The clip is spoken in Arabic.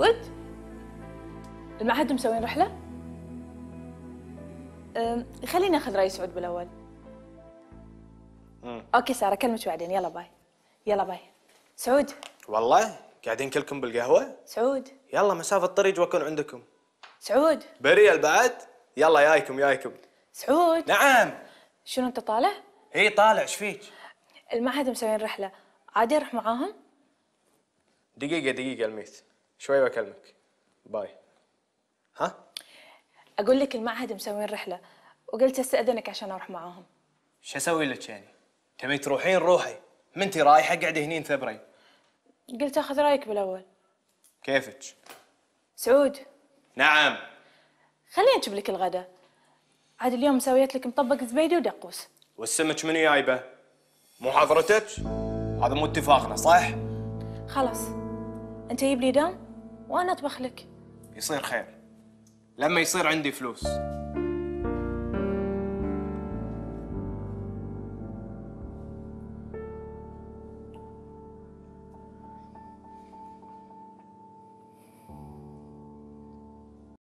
صدق؟ المعهد مسوين رحلة؟ أم، خليني أخذ رأي سعود بالأول. okay سارة كلمك بعدين. يلا bye. يلا bye. سعود. والله؟ قاعدين كلكم بالقهوة؟ سعود. يلا مسافه الطريق وأكون عندكم. سعود. بريال بعد؟ يلا جايكم جايكم سعود. نعم. شنو أنت طالع؟ إي طالع. إيش فيك؟ المعهد مسوين رحلة. عادي أروح معاهم؟ دقيقة دقيقة الميث شوي بكلمك. باي. ها؟ أقول لك المعهد مسوين رحلة وقلت أستأذنك عشان أروح معاهم. شو أسوي لك يعني تبي تروحين روحي؟ ما انت رايحة قاعدة هني ثبري قلت آخذ رأيك بالأول. كيفك؟ سعود. نعم. خليني أجيب لك الغداء. عاد اليوم مسويت لك مطبق زبيدي ودقوس. والسمك منو جايبه مو حضرتك؟ هذا مو اتفاقنا صح؟ خلاص. أنت جيب لي دام وأنا أطبخ لك. يصير خير. لما يصير عندي فلوس.